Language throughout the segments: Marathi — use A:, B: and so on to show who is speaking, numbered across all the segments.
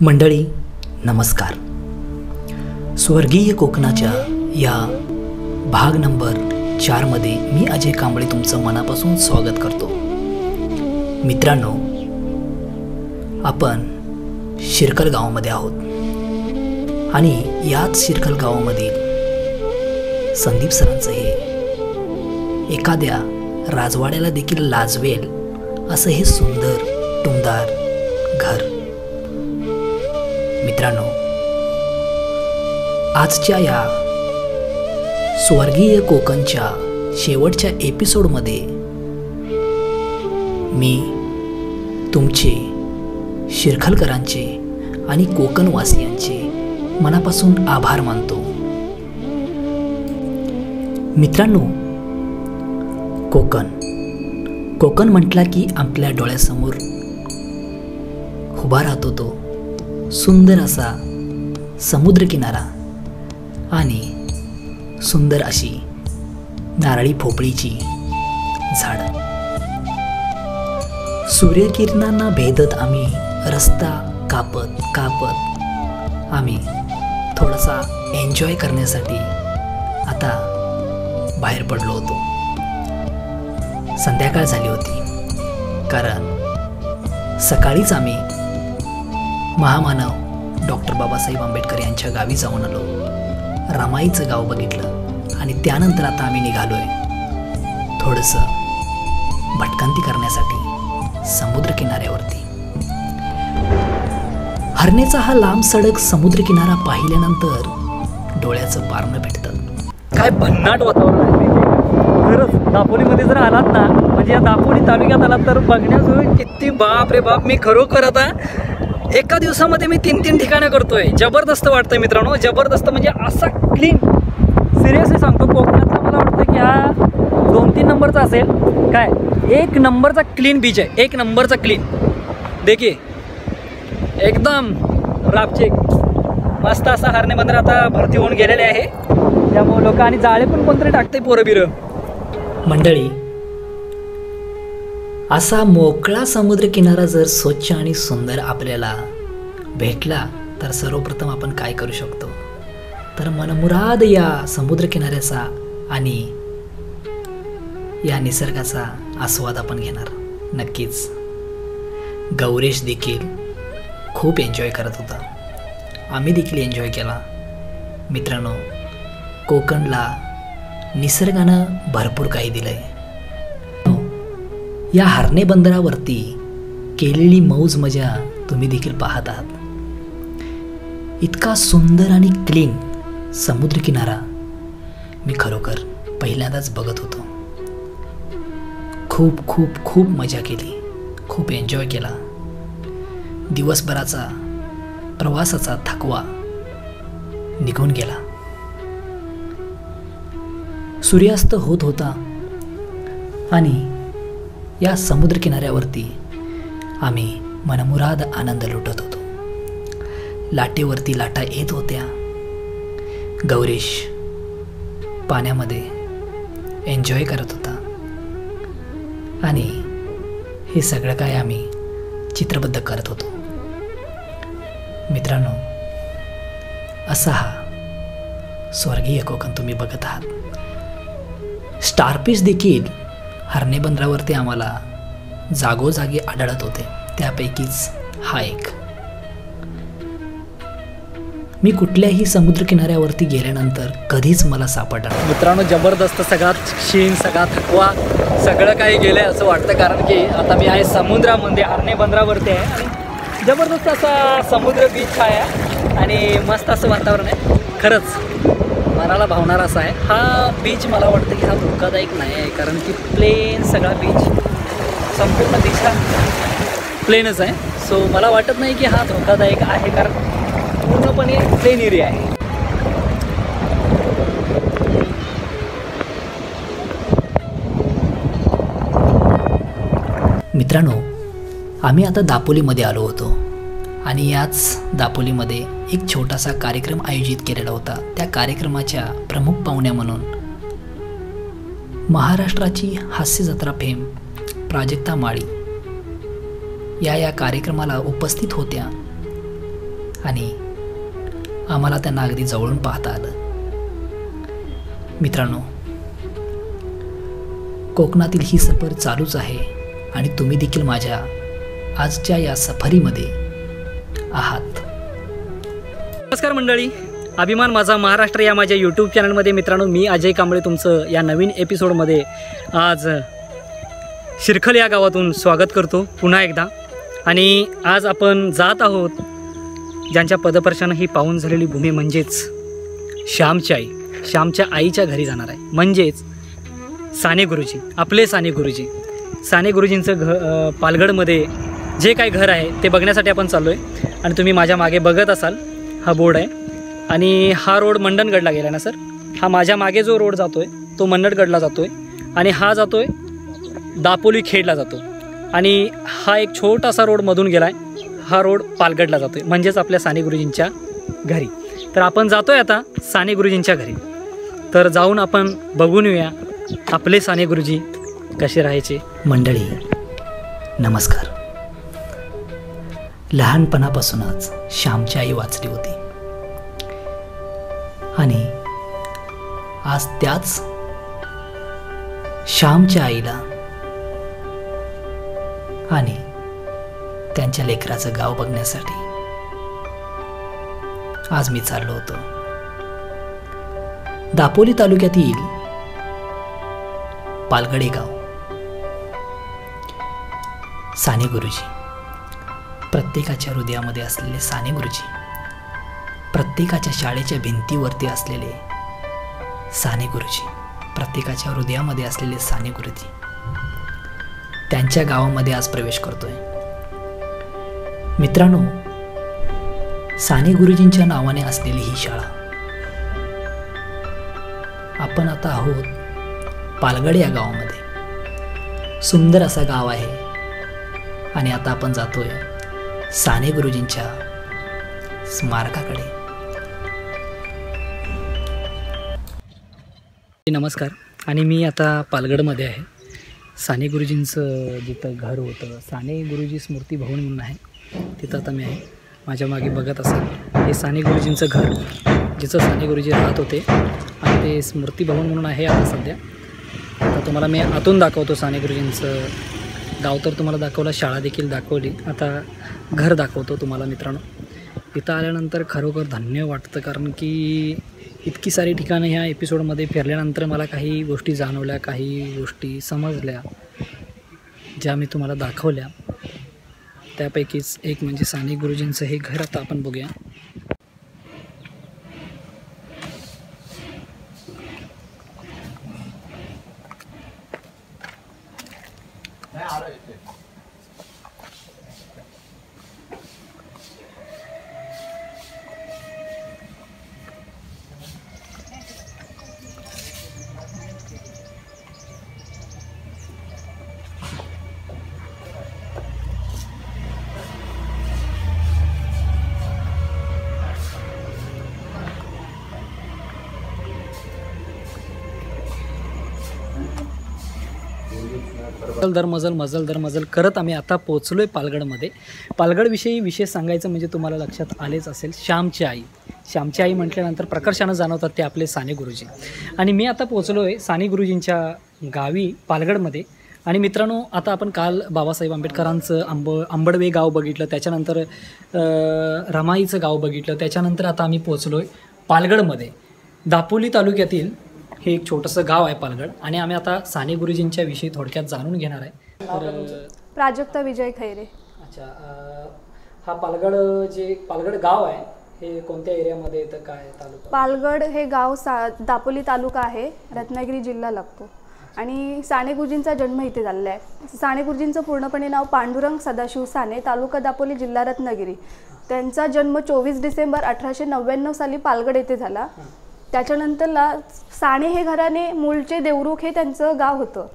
A: मंडळी नमस्कार. स्वर्गीय कोकणाच्या या भाग नंबर चारमध्ये मी अजय कांबळे तुमचं मनापासून स्वागत करतो. मित्रांनो आपण शिरकल गावामध्ये आहोत. आणि याच शिरकल गावामधील संदीप सरांचं हे एखाद्या राजवाड्याला देखील लाजवेल असं हे सुंदर टुमदार घर मित्रांनो आजच्या या स्वर्गीय कोकणच्या शेवटच्या एपिसोडमध्ये मी तुमचे शिरखलकरांचे आणि कोकणवासियांचे मनापासून आभार मानतो. मित्रांनो कोकण. कोकण म्हटला की आपल्या डोळ्यासमोर उभा राहतो तो. सुंदर असा समुद्रकिनारा आणि सुंदर अशी नारळी भोपळीची झाड. सूर्यकिरणांना भेदत आम्ही रस्ता कापत कापत आम्ही थोडासा एन्जॉय करण्यासाठी आता बाहेर पडलो होतो. संध्याकाळ झाली होती कारण सकाळीच आम्ही महामानव डॉक्टर बाबासाहेब आंबेडकर यांच्या गावी जाऊन आलो. रामाईचं गाव बघितलं आणि त्यानंतर आता आम्ही निघालो आहे थोडंसं भटकांती करण्यासाठी समुद्रकिनाऱ्यावरती हरणेचा हा लांब सडक समुद्रकिनारा पाहिल्यानंतर डोळ्याचं पारणं भेटतं.
B: काय भन्नाट वातावरण आहे. खरंच दापोलीमध्ये जर आलात ना म्हणजे या दापोली तालुक्यात आलात तर बघण्याजोग किती बाप रे बाप मी खरोखर आता एका दिवसामध्ये मी तीन तीन ठिकाणं करतोय. जबरदस्त वाटतंय मित्रांनो. जबरदस्त म्हणजे असा क्लीन सिरियसली सांगतो. कोकणातला मला वाटतं की हा दोन तीन नंबरचा असेल. काय? एक नंबरचा क्लीन बीच आहे. एक नंबरचा क्लीन देखील एकदम रापचेक मस्त असा हरणे बंदर आता भरती होऊन गेलेले आहे. त्यामुळे लोक आणि जाळे पण कोणतरी टाकते पोरं बिरं
A: मंडळी असा मोकळा समुद्रकिनारा जर स्वच्छ आणि सुंदर आपल्याला भेटला तर सर्वप्रथम आपण काय करू शकतो? तर मनमुराद या समुद्रकिनाऱ्याचा आणि या निसर्गाचा आस्वाद आपण घेणार. नक्कीच. गौरेश देखील खूप एन्जॉय करत होता. आम्ही देखील एन्जॉय केला. मित्रांनो कोकणला निसर्गानं भरपूर काही दिलं आहे या हरणे बंदरावरती केलेली मौज मजा तुम्ही देखील पाहत आहात. इतका सुंदर आणि क्लीन समुद्रकिनारा मी खरोखर पहिल्यांदाच बघत होतो. खूप खूप खूप मजा केली. खूप एन्जॉय केला. दिवसभराचा प्रवासाचा थकवा निघून गेला. सूर्यास्त होत होता आणि या समुद्रकिनाऱ्यावरती आम्ही मनमुराद आनंद लुटत होतो. लाटेवरती लाटा येत होत्या. गौरीश पाण्यामध्ये एन्जॉय करत होता. आणि हे सगळं काय आम्ही चित्रबद्ध करत होतो. मित्रांनो असा हा स्वर्गीय कोकण तुम्ही बघत आहात. स्टारपीस देखील हरणे बंदरावरती आम्हाला जागोजागी आढळत होते. त्यापैकीच हा एक. मी कुठल्याही समुद्रकिनाऱ्यावरती गेल्यानंतर कधीच मला सापडला
B: मित्रांनो जबरदस्त सगळा क्षीण सगळा थकवा सगळं काही गेलंय असं वाटतं कारण की आता मी आहे समुद्रामध्ये हरणे बंदरावरती आहे. आणि जबरदस्त असा समुद्र बीच आहे. आणि मस्त असं वातावरण आहे. खरंच मनाला भावणारा असा आहे. हा बीच मला वाटतं की हा धोकादायक नाही आहे कारण की प्लेन सगळा बीच संपूर्ण बीच हा प्लेनच आहे. सो मला वाटत नाही की हा धोकादायक आहे कारण पूर्णपणे प्लेन एरिया आहे.
A: मित्रांनो आम्ही आता दापोलीमध्ये आलो होतो. आणि याच दापोलीमध्ये एक छोटासा कार्यक्रम आयोजित केलेला होता. त्या कार्यक्रमाच्या प्रमुख पाहुण्या म्हणून महाराष्ट्राची हास्य जत्रा फेम प्राजक्ता माळी या या कार्यक्रमाला उपस्थित होत्या आणि आम्हाला त्यांना अगदी जवळून पाहता आलं. मित्रांनो कोकणातील ही सफर चालूच आहे आणि तुम्ही देखील माझ्या आजच्या या सफरीमध्ये आहात.
B: नमस्कार मंडळी. अभिमान माझा महाराष्ट्र या माझ्या यूट्यूब चॅनलमध्ये मित्रांनो मी अजय कांबळे तुमचं या नवीन एपिसोडमध्ये आज शिरखल या गावातून स्वागत करतो पुन्हा एकदा. आणि आज आपण जात आहोत ज्यांच्या पदपर्शानं ही पाहून झालेली भूमी म्हणजेच श्यामची आई. श्यामच्या आईच्या घरी जाणार आहे. म्हणजेच साने गुरुजी. आपले साने गुरुजी. साने गुरुजींचं घ पालगडमध्ये पालघरमध्ये जे काही घर आहे ते बघण्यासाठी आपण चाललो आहे आणि तुम्ही माझ्या मागे बघत असाल हा बोर्ड आहे. आणि हा रोड मंडणगडला गेला ना सर? हा माझ्या मागे जो रोड जातो आहे तो मंडणगडला जातो आहे आणि हा जातो आहे दापोली खेडला जातो आणि हा एक छोटासा रोड मधून गेला आहे हा रोड पालगडला जातो आहे म्हणजेच आपल्या साने गुरुजींच्या घरी. तर आपण जातो आहे आता साने गुरुजींच्या घरी. तर जाऊन आपण बघून येऊया आपले साने गुरुजी कसे राहायचे
A: मंडळी. नमस्कार. लहानपणापासूनच श्यामची आई वाचली होती. आणि आज त्याच श्यामच्या आईला आणि त्यांच्या लेकराचं गाव बघण्यासाठी आज मी चाललो होतो. दापोली तालुक्यातील पालगडे गाव. साने गुरुजी. प्रत्येकाच्या हृदयामध्ये असलेले साने गुरुजी प्रत्येकाच्या शाळेच्या भिंतीवरती असलेले साने गुरुजी प्रत्येकाच्या हृदयामध्ये असलेले साने गुरुजी त्यांच्या गावामध्ये आज प्रवेश करतोय. मित्रांनो साने गुरुजींच्या नावाने असलेली ही शाळा आपण आता आहोत पालगड या गावामध्ये. सुंदर असा गाव आहे आणि आता आपण जातोय साने गुरुजींच्या स्मारकाकडे.
B: नमस्कार. आणि मी आता पालगडमध्ये आहे. साने गुरुजींचं जिथं घर होतं साने गुरुजी स्मृती भवन म्हणून आहे. तिथं आता मी आहे. माझ्या मागे बघत असाल हे साने गुरुजींचं घर जिथं साने गुरुजी राहत होते. आणि ते स्मृती भवन म्हणून आहे आता सध्या. आता तुम्हाला मी आतून दाखवतो साने गुरुजींचं. गाव तर तुम्हाला दाखवलं शाळा देखील दाखवली. आता घर दाखवतो तुम्हाला मित्रांनो. इथं आल्यानंतर खरोखर धन्य वाटतं कारण की इतकी सारी ठिकाणं ह्या एपिसोडमध्ये फिरल्यानंतर मला काही गोष्टी जाणवल्या काही गोष्टी समजल्या ज्या मी तुम्हाला दाखवल्या. त्यापैकीच एक म्हणजे साने गुरुजींचं हे घर आता आपण बघूया. मजल दर मजल मजल दर मजल करत आम्ही आता पोचलो आहे पालगडमध्ये पालगडविषयी विशेष सांगायचं म्हणजे तुम्हाला लक्षात आलेच असेल श्यामची आई. श्यामची आई म्हटल्यानंतर प्रकर्षानं जाणवतात ते आपले साने गुरुजी. आणि मी आता पोचलो आहे साने गुरुजींच्या गावी पालगडमध्ये आणि मित्रांनो आता आपण काल बाबासाहेब आंबेडकरांचं आंब आंबडवे गाव बघितलं त्याच्यानंतर रमाईचं गाव बघितलं त्याच्यानंतर आता आम्ही पोचलो आहे पालगडमध्ये दापोली तालुक्यातील हे एक छोटंसं गाव आहे पालगड आणि आम्ही आता साने गुरुजींच्या विषयी थोडक्यात जाणून घेणार आहे. तर
C: प्राजक्ता विजय खैरे.
B: अच्छा हा पालगड जे पालगड गाव आहे हे कोणत्या एरियामध्ये येतं? काय तालुका?
C: पालगड हे गाव सा दापोली तालुका आहे. रत्नागिरी जिल्हा लागतो. आणि साने गुरुजींचा जन्म इथे झालेला आहे. साने गुरुजींचं पूर्णपणे नाव पांडुरंग सदाशिव साने तालुका दापोली जिल्हा रत्नागिरी. त्यांचा जन्म चोवीस डिसेंबर अठराशे नव्याण्णव साली पालगड येथे झाला. त्याच्यानंतरला साने हे घराने मूळचे देवरुख हे त्यांचं गाव होतं.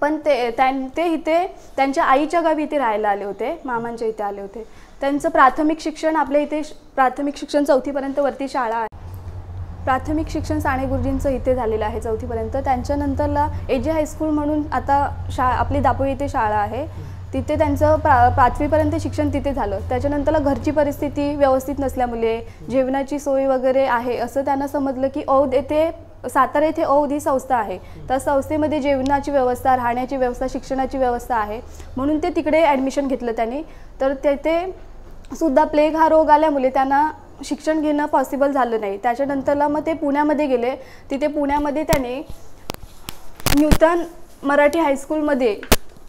C: पण ते त्यां ते इथे त्यांच्या आईच्या गावी इथे राहायला आले होते मामांच्या इथे आले होते. त्यांचं प्राथमिक शिक्षण आपल्या इथे श- प्राथमिक शिक्षण चौथीपर्यंत वरती शाळा आहे. प्राथमिक शिक्षण साने गुरुजींचं इथे झालेलं आहे चौथीपर्यंत. त्यांच्यानंतरला ए जे हायस्कूल म्हणून आता शा आपली दापोळी इथे शाळा आहे. तिथे त्यांचं पा पाचवीपर्यंत शिक्षण तिथे झालं. त्याच्यानंतरला घरची परिस्थिती व्यवस्थित नसल्यामुळे जेवणाची सोय वगैरे आहे असं त्यांना समजलं की औद येथे सातारा येथे औध ही संस्था आहे. त्या संस्थेमध्ये जेवणाची व्यवस्था राहण्याची व्यवस्था शिक्षणाची व्यवस्था आहे. म्हणून ते तिकडे ॲडमिशन घेतलं त्यांनी. तर तेथे सुद्धा प्लेग हा रोग आल्यामुळे त्यांना शिक्षण घेणं पॉसिबल झालं नाही. त्याच्यानंतरला मग ते पुण्यामध्ये गेले. तिथे पुण्यामध्ये त्याने न्यूतन मराठी हायस्कूलमध्ये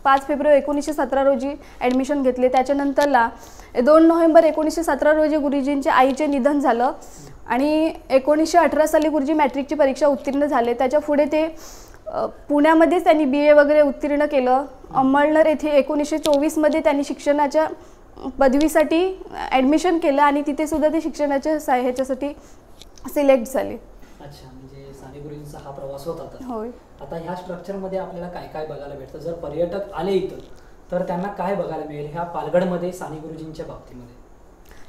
C: पाच फेब्रुवारी एकोणीसशे सतरा रोजी ॲडमिशन घेतले. त्याच्यानंतरला दोन नोव्हेंबर एकोणीसशे सतरा रोजी गुरुजींच्या आईचे निधन झालं. आणि एकोणीसशे अठरा साली गुरुजी मॅट्रिकची परीक्षा उत्तीर्ण झाले. त्याच्या पुढे ते पुण्यामध्येच त्यांनी बी ए वगैरे उत्तीर्ण केलं. अंमळनेर येथे एकोणीसशे चोवीसमध्ये त्यांनी शिक्षणाच्या पदवीसाठी ॲडमिशन केलं आणि तिथे सुद्धा ते शिक्षणाच्या सा ह्याच्यासाठी सिलेक्ट झाले.
A: अच्छा म्हणजे साने गुरुजींचा हा प्रवास होता
C: होय.
A: आता ह्या स्ट्रक्चरमध्ये आपल्याला काय काय बघायला भेटतं? जर पर्यटक आले इथं तर त्यांना काय बघायला मिळेल ह्या पालगडमध्ये साने गुरुजींच्या बाबतीमध्ये?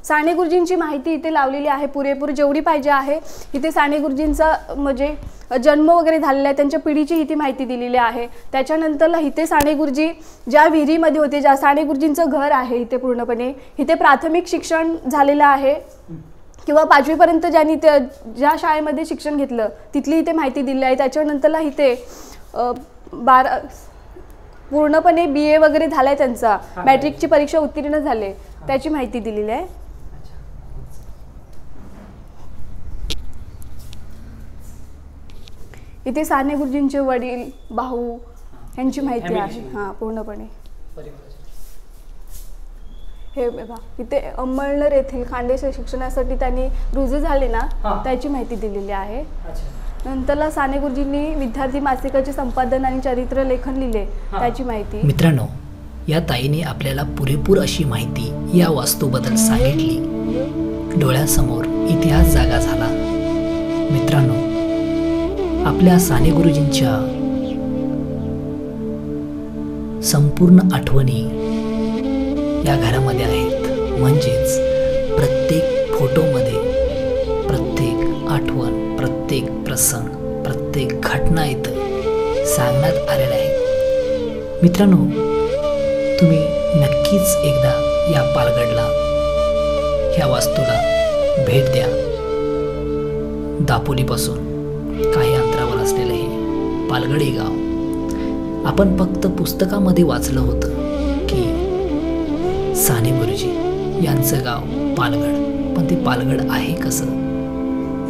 C: साने गुरुजींची माहिती इथे लावलेली आहे. पुरेपूर जेवढी पाहिजे आहे इथे साने गुरुजींचा म्हणजे जन्म वगैरे झालेला आहे. त्यांच्या पिढीची इथे माहिती दिलेली आहे. त्याच्यानंतरला इथे साने गुरुजी ज्या विहिरीमध्ये होते ज्या साने गुरुजींचं घर आहे इथे पूर्णपणे इथे प्राथमिक शिक्षण झालेलं आहे. किंवा पाचवीपर्यंत ज्यांनी त्या ज्या शाळेमध्ये शिक्षण घेतलं तिथली इथे माहिती दिली आहे. त्याच्यानंतरला इथे बारा पूर्णपणे बी ए वगैरे झाला आहे त्यांचा मॅट्रिकची परीक्षा उत्तीर्ण झाले. त्याची माहिती दिलेली आहे. इथे साने गुरुजींचे वडील भाऊ यांची माहिती आहे. हां पूर्णपणे. हे बघा इथे अंमळनेर येथील खांडेश्वर शिक्षणासाठी त्यांनी रुजू झाले ना. त्याची माहिती दिलेली आहे. नंतरला साने गुरुजींनी विद्यार्थी मासिकाचे संपादन आणि चरित्र लेखन लिहिले. त्याची माहिती.
A: मित्रांनो या ताईने आपल्याला पुरेपूर अशी माहिती या वास्तूबद्दल सांगितली. डोळ्यासमोर इतिहास जागा झाला. मित्रांनो आपल्या साने गुरुजींच्या संपूर्ण आठवणी या घरामध्ये आहेत. म्हणजेच प्रत्येक फोटोमध्ये प्रत्येक आठवण प्रत्येक प्रसंग प्रत्येक घटना इथं सांगण्यात आलेल्या आहे मित्रांनो तुम्ही नक्कीच एकदा या पालगडला ह्या वास्तूला भेट द्या. दापोलीपासून काही अंतरावर असलेलं हे पालगडी गाव. आपण फक्त पुस्तकामध्ये वाचलं होतं. साने गुरुजी यांचं गाव पालगड पण ते पालगड आहे कसं?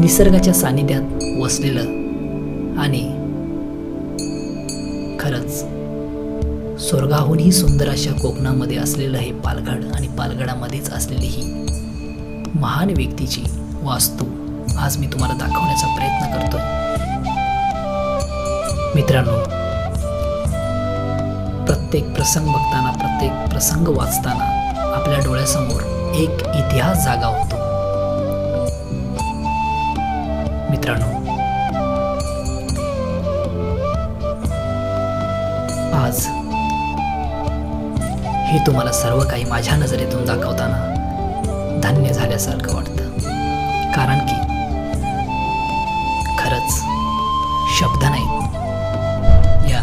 A: निसर्गाच्या सानिध्यात वसलेलं आणि खरंच स्वर्गाहूनही सुंदर अशा कोकणामध्ये असलेलं हे पालगड आणि पालगडामध्येच असलेली ही महान व्यक्तीची वास्तू आज मी तुम्हाला दाखवण्याचा प्रयत्न करतोय मित्रांनो प्रत्येक प्रसंग बघताना प्रत्येक प्रसंग वाचताना आपल्या डोळ्यासमोर एक इतिहास जागा होतो. मित्रांनो आज हे तुम्हाला सर्व काही माझ्या नजरेतून दाखवताना धन्य झाल्यासारखं वाटतं. कारण की खरंच शब्द नाहीत या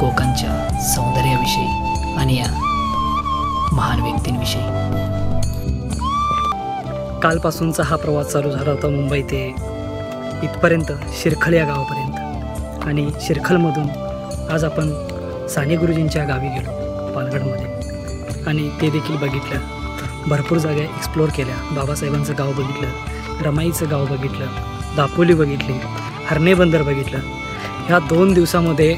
A: कोकणच्या सौंदर्याविषयी आणि या महान व्यक्तींविषयी.
B: कालपासूनचा हा प्रवास चालू झाला होता मुंबई ते इथपर्यंत शिरखल या गावापर्यंत. आणि शिरखलमधून आज आपण साने गुरुजींच्या गावी गेलो पालगडमध्ये आणि ते देखील बघितलं. भरपूर जागा एक्सप्लोअर केल्या. बाबासाहेबांचं गाव बघितलं रमाईचं गाव बघितलं दापोली बघितली हरणे बंदर बघितलं. ह्या दोन दिवसामध्ये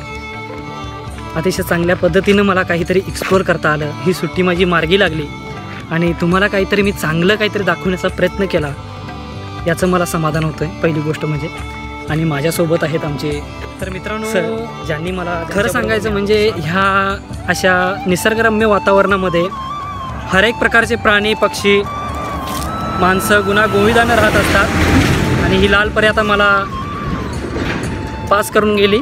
B: अतिशय चांगल्या पद्धतीनं मला काहीतरी एक्सप्लोअर करता आलं. ही सुट्टी माझी मार्गी लागली. आणि तुम्हाला काहीतरी मी चांगलं काहीतरी दाखवण्याचा प्रयत्न केला याचं मला समाधान होतं आहे पहिली गोष्ट म्हणजे. आणि माझ्यासोबत आहेत आमचे तर मित्रांनो ज्यांनी मला खरं सांगायचं म्हणजे ह्या अशा निसर्गरम्य वातावरणामध्ये हर एक प्रकारचे प्राणी पक्षी माणसं गुन्हा गोविदानं राहत असतात. आणि ही लाल परी आता मला पास करून गेली.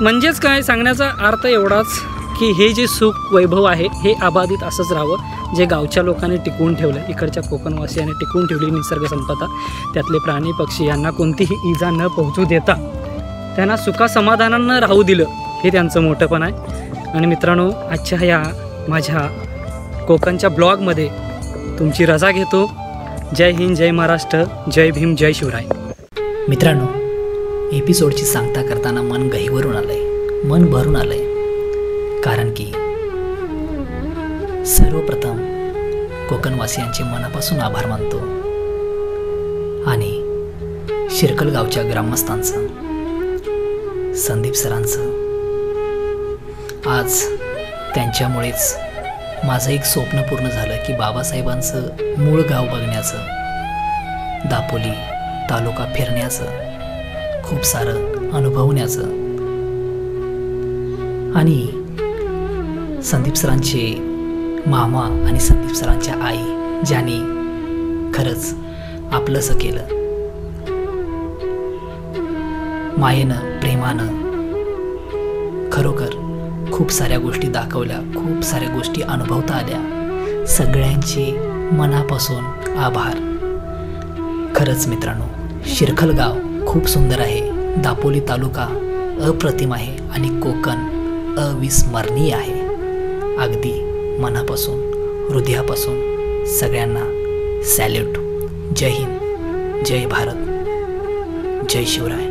B: म्हणजेच काय? सांगण्याचा अर्थ एवढाच की हे जे सुख वैभव आहे हे अबाधित असंच राहावं. जे गावच्या लोकांनी टिकवून ठेवलं इकडच्या कोकणवासियांनी टिकवून ठेवली निसर्ग संपदा त्यातले प्राणी पक्षी यांना कोणतीही इजा न पोहोचू देता त्यांना सुखासमाधानानं राहू दिलं हे त्यांचं मोठंपण आहे. आणि मित्रांनो आजच्या या माझ्या कोकणच्या ब्लॉगमध्ये तुमची रजा घेतो. जय हिंद जय महाराष्ट्र जय भीम जय शिवराय.
A: मित्रांनो एपिसोडची सांगता करताना मन गहीवरून आलंय. मन भरून आलंय. कारण की सर्वप्रथम कोकणवासियांचे मनापासून आभार मानतो. आणि शिरकल गावच्या ग्रामस्थांचं संदीप सरांचं. आज त्यांच्यामुळेच माझं एक स्वप्न पूर्ण झालं की बाबासाहेबांचं मूळ गाव बघण्याचं दापोली तालुका फिरण्याचं खूप सारं अनुभवण्याचं. आणि संदीप सरांचे मामा आणि संदीप सरांच्या आई ज्यांनी खरंच आपलंसं केलं. मायेनं प्रेमानं खरोखर खूप साऱ्या गोष्टी दाखवल्या खूप साऱ्या गोष्टी अनुभवता आल्या. सगळ्यांचे मनापासून आभार. खरंच मित्रांनो शिरखल गाव खूप सुंदर आहे. दापोली तालुका अप्रतिम आहे आणि कोकण अविस्मरणीय आहे. अगदी मनापासून हृदयापासून सगळ्यांना सॅल्यूट जय हिंद. जय भारत. जय शिवराय.